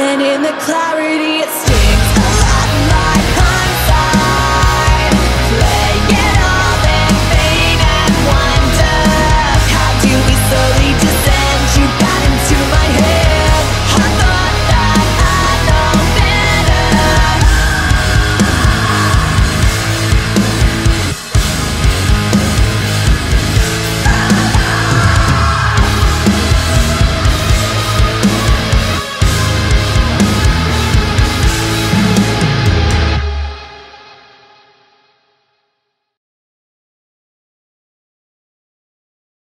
And in the clarity, it's